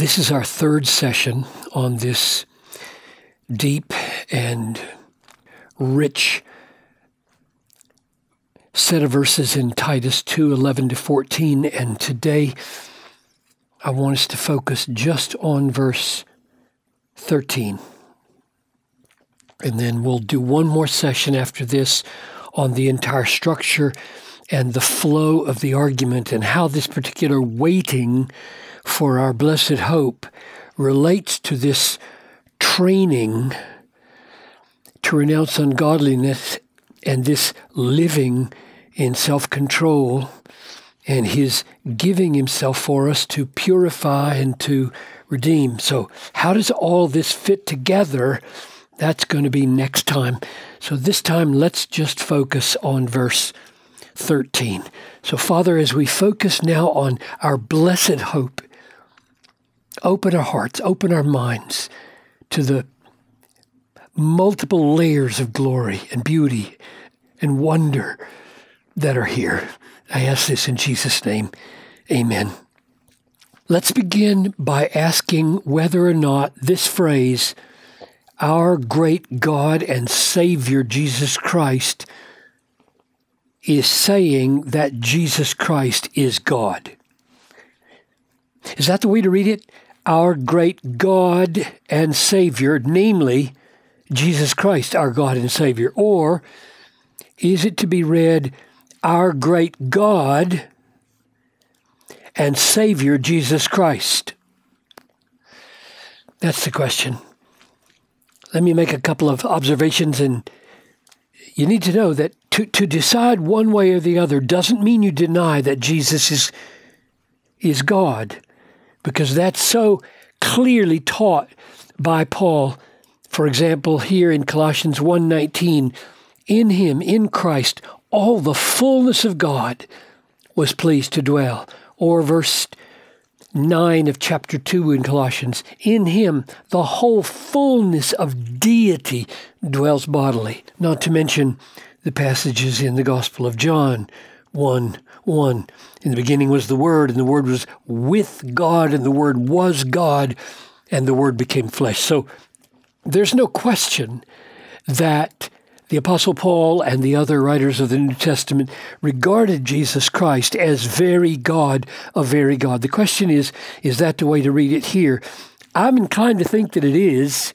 This is our third session on this deep and rich set of verses in Titus 2 11 to 14. And today I want us to focus just on verse 13. And then we'll do one more session after this on the entire structure and the flow of the argument and how this particular waiting for our blessed hope relates to this training to renounce ungodliness and this living in self control and his giving himself for us to purify and to redeem. So, how does all this fit together? That's going to be next time. So, this time, let's just focus on verse 13. So, Father, as we focus now on our blessed hope open our hearts, open our minds to the multiple layers of glory and beauty and wonder that are here. I ask this in Jesus' name. Amen. Let's begin by asking whether or not this phrase, our great God and Savior Jesus Christ, is saying that Jesus Christ is God. Is that the way to read it? Our great God and Savior, namely Jesus Christ, our God and Savior? Or is it to be read, Our great God and Savior, Jesus Christ? That's the question. Let me make a couple of observations, and you need to know that to, to decide one way or the other doesn't mean you deny that Jesus is, is God because that's so clearly taught by Paul. For example, here in Colossians 1:19, in him in Christ all the fullness of God was pleased to dwell. Or verse 9 of chapter 2 in Colossians, in him the whole fullness of deity dwells bodily. Not to mention the passages in the Gospel of John 1 1. In the beginning was the Word, and the Word was with God, and the Word was God, and the Word became flesh. So there's no question that the Apostle Paul and the other writers of the New Testament regarded Jesus Christ as very God of very God. The question is, is that the way to read it here? I'm inclined to think that it is,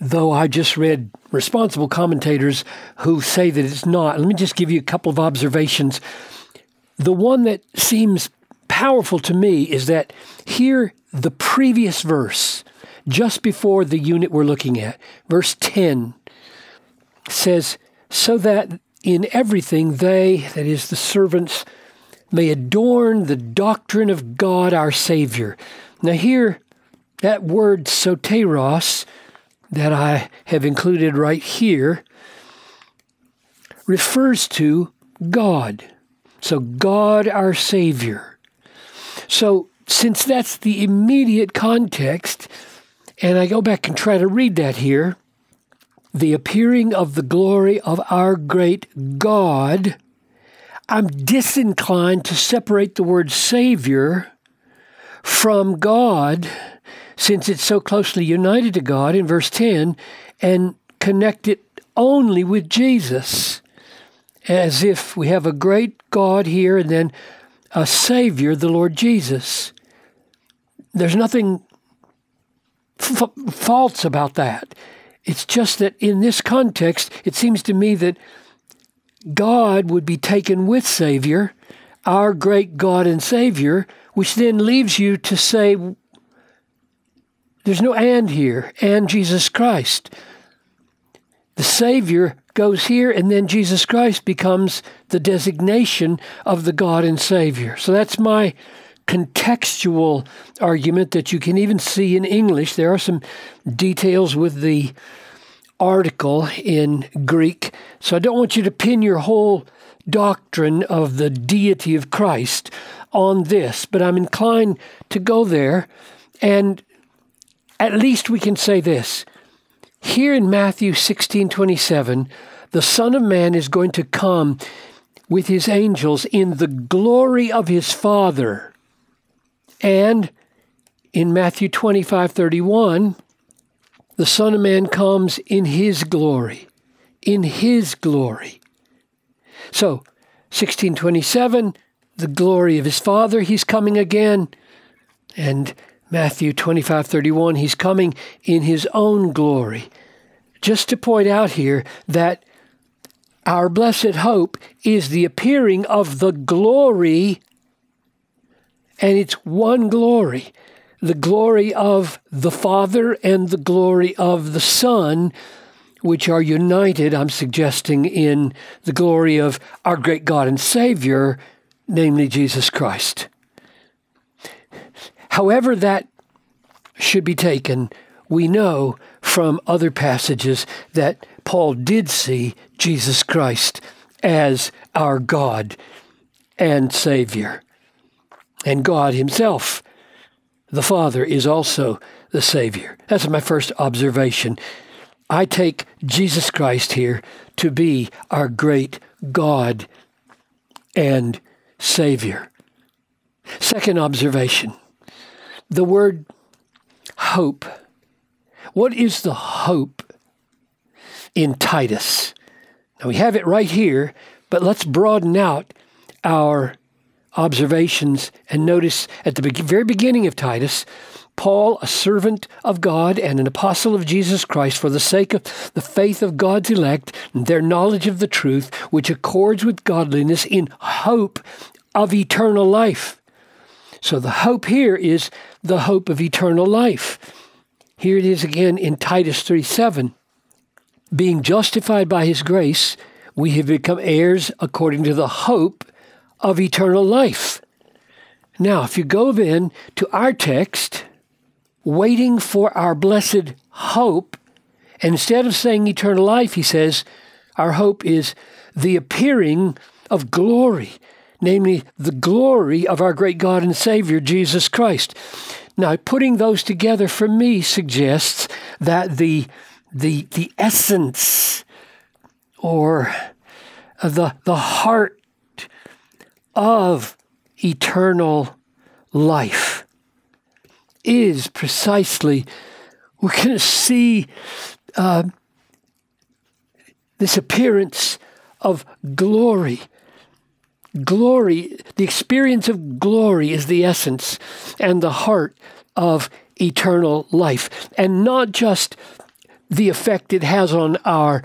though I just read responsible commentators who say that it's not. Let me just give you a couple of observations the one that seems powerful to me is that here, the previous verse, just before the unit we're looking at, verse 10, says, So that in everything they, that is, the servants, may adorn the doctrine of God our Savior. Now, here, that word soteros that I have included right here refers to God. So, God our Savior. So, since that's the immediate context, and I go back and try to read that here, the appearing of the glory of our great God, I'm disinclined to separate the word Savior from God, since it's so closely united to God in verse 10, and connect it only with Jesus as if we have a great God here and then a Savior, the Lord Jesus. There's nothing f- false about that. It's just that in this context, it seems to me that God would be taken with Savior, our great God and Savior, which then leaves you to say, there's no and here, and Jesus Christ. The Savior goes here, and then Jesus Christ becomes the designation of the God and Savior. So that's my contextual argument that you can even see in English. There are some details with the article in Greek. So I don't want you to pin your whole doctrine of the deity of Christ on this, but I'm inclined to go there. And at least we can say this here in Matthew 16 27, the Son of Man is going to come with his angels in the glory of his Father and in Matthew 25 31, the Son of Man comes in his glory. In his glory. So, 1627, the glory of his Father, he's coming again. And Matthew 25 31, he's coming in his own glory. Just to point out here that our blessed hope is the appearing of the glory, and it's one glory the glory of the Father and the glory of the Son, which are united, I'm suggesting, in the glory of our great God and Savior, namely Jesus Christ. However, that should be taken, we know from other passages that Paul did see Jesus Christ as our God and Savior. And God Himself, the Father, is also the Savior. That's my first observation. I take Jesus Christ here to be our great God and Savior. Second observation the word hope. What is the hope in Titus? Now we have it right here, but let's broaden out our observations and notice at the very beginning of Titus, Paul, a servant of God and an apostle of Jesus Christ, for the sake of the faith of God's elect and their knowledge of the truth, which accords with godliness in hope of eternal life. So the hope here is the hope of eternal life. Here it is again in Titus 3 7. Being justified by his grace, we have become heirs according to the hope of eternal life. Now, if you go then to our text, waiting for our blessed hope, instead of saying eternal life, he says, our hope is the appearing of glory namely the glory of our great God and Savior, Jesus Christ. Now, putting those together for me suggests that the, the, the essence or the, the heart of eternal life is precisely, we're going to see uh, this appearance of glory Glory, the experience of glory is the essence and the heart of eternal life. And not just the effect it has on our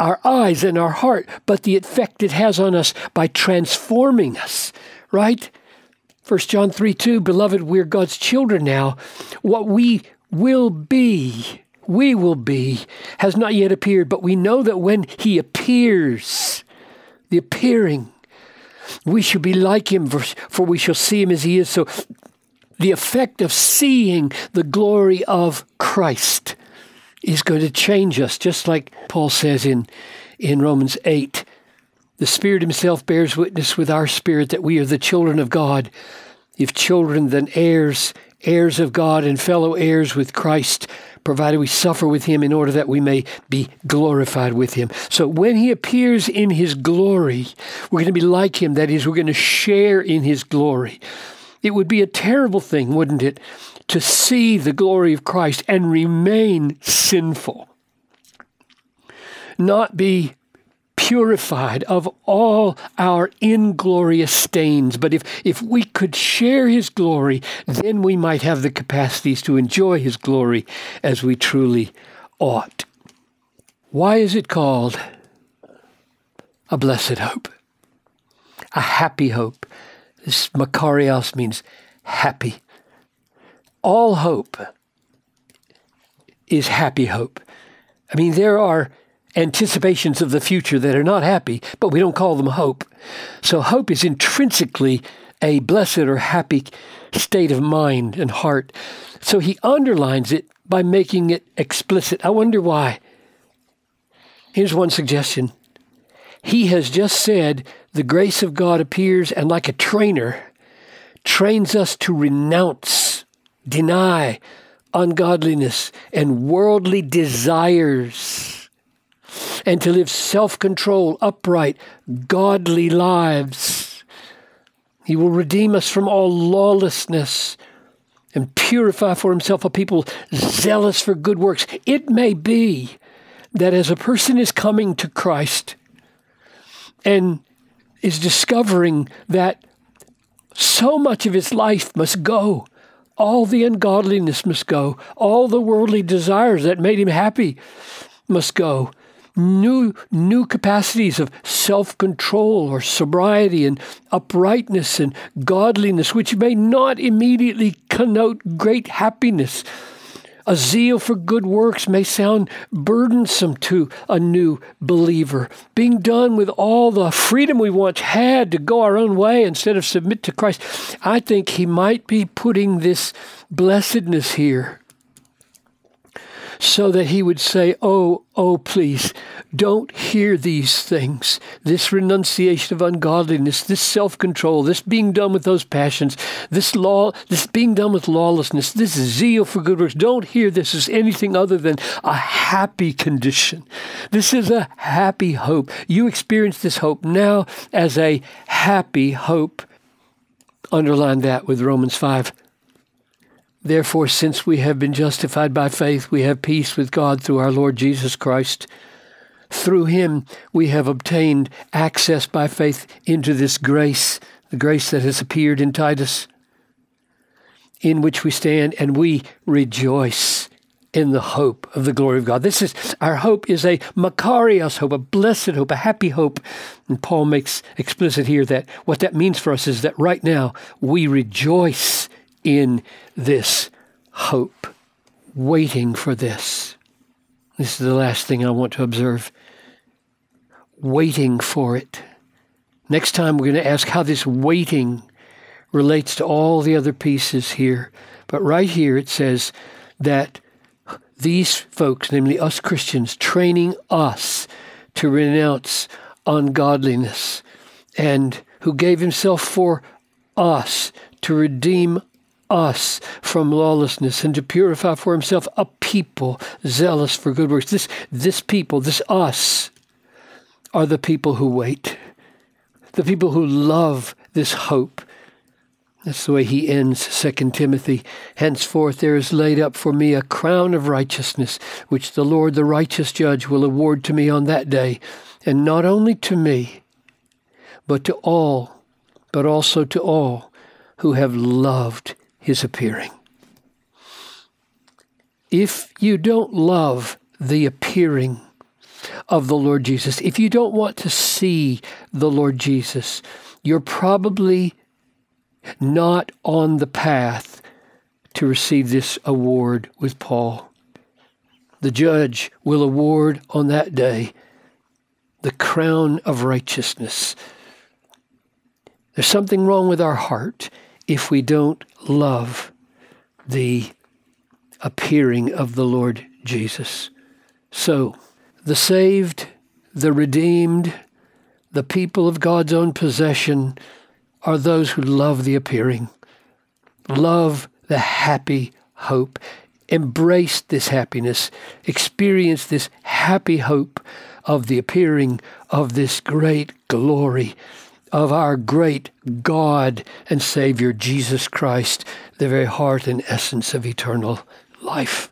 our eyes and our heart, but the effect it has on us by transforming us, right? 1 John 3 2, beloved, we're God's children now. What we will be, we will be, has not yet appeared, but we know that when He appears, the appearing we shall be like him, for we shall see him as he is. So, the effect of seeing the glory of Christ is going to change us, just like Paul says in, in Romans 8. The Spirit Himself bears witness with our spirit that we are the children of God. If children, then heirs, heirs of God, and fellow heirs with Christ provided we suffer with him in order that we may be glorified with him. So when he appears in his glory, we're going to be like him. That is, we're going to share in his glory. It would be a terrible thing, wouldn't it, to see the glory of Christ and remain sinful, not be purified of all our inglorious stains. But if, if we could share his glory, then we might have the capacities to enjoy his glory as we truly ought. Why is it called a blessed hope? A happy hope. This Makarios means happy. All hope is happy hope. I mean, there are anticipations of the future that are not happy, but we don't call them hope. So hope is intrinsically a blessed or happy state of mind and heart. So he underlines it by making it explicit. I wonder why. Here's one suggestion. He has just said the grace of God appears and, like a trainer, trains us to renounce, deny ungodliness and worldly desires and to live self control, upright, godly lives. He will redeem us from all lawlessness. and purify for himself a people zealous for good works. It may be that as a person is coming to Christ and is discovering that so much of his life must go, all the ungodliness must go, all the worldly desires that made him happy must go, new new capacities of self-control or sobriety and uprightness and godliness which may not immediately connote great happiness a zeal for good works may sound burdensome to a new believer. Being done with all the freedom we once had to go our own way instead of submit to Christ, I think he might be putting this blessedness here so that he would say, Oh, oh, please, don't hear these things. This renunciation of ungodliness, this self control, this being done with those passions, this law, this being done with lawlessness, this zeal for good works. Don't hear this as anything other than a happy condition. This is a happy hope. You experience this hope now as a happy hope. Underline that with Romans 5. Therefore, since we have been justified by faith, we have peace with God through our Lord Jesus Christ. Through him, we have obtained access by faith into this grace, the grace that has appeared in Titus, in which we stand and we rejoice in the hope of the glory of God. This is our hope is a Makarios hope, a blessed hope, a happy hope. And Paul makes explicit here that what that means for us is that right now we rejoice in this hope, waiting for this. This is the last thing I want to observe. Waiting for it. Next time, we're going to ask how this waiting relates to all the other pieces here. But right here, it says that these folks, namely us Christians, training us to renounce ungodliness, and who gave himself for us to redeem us from lawlessness and to purify for himself a people zealous for good works. This, this people, this us, are the people who wait, the people who love this hope. That's the way he ends 2 Timothy. Henceforth there is laid up for me a crown of righteousness, which the Lord, the righteous judge, will award to me on that day, and not only to me, but to all, but also to all who have loved his appearing. If you don't love the appearing of the Lord Jesus, if you don't want to see the Lord Jesus, you're probably not on the path to receive this award with Paul. The judge will award on that day the crown of righteousness. There's something wrong with our heart if we don't love the appearing of the Lord Jesus. So, the saved, the redeemed, the people of God's own possession are those who love the appearing, love the happy hope, embrace this happiness, experience this happy hope of the appearing of this great glory of our great God and Savior Jesus Christ, the very heart and essence of eternal life.